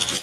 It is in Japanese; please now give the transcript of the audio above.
you